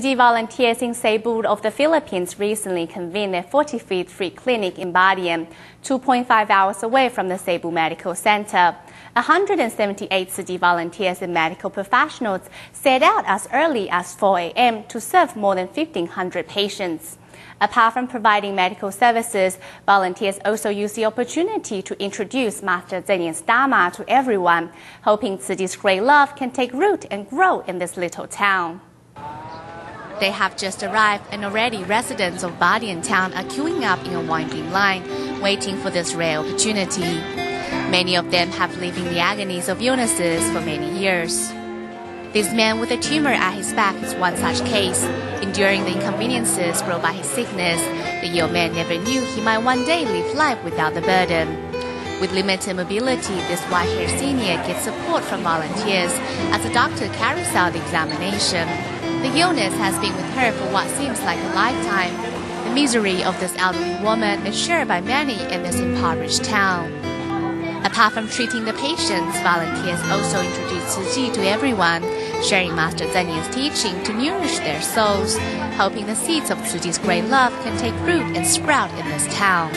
Chi volunteers in Cebu of the Philippines recently convened a 40-feet free clinic in Badian, 2.5 hours away from the Cebu Medical Center. 178 Tzu Chi volunteers and medical professionals set out as early as 4 a.m. to serve more than 1,500 patients. Apart from providing medical services, volunteers also use the opportunity to introduce Master Cheng Yen's Dharma to everyone, hoping Chi's great love can take root and grow in this little town. They have just arrived, and already residents of Badian town are queuing up in a winding line, waiting for this rare opportunity. Many of them have lived in the agonies of illnesses for many years. This man with a tumor at his back is one such case. Enduring the inconveniences brought by his sickness, the young man never knew he might one day live life without the burden. With limited mobility, this white-haired senior gets support from volunteers as the doctor carries out the examination. The illness has been with her for what seems like a lifetime. The misery of this elderly woman is shared by many in this impoverished town. Apart from treating the patients, volunteers also introduce Chi to everyone, sharing Master Cheng Yen's teaching to nourish their souls, hoping the seeds of Chi's great love can take root and sprout in this town.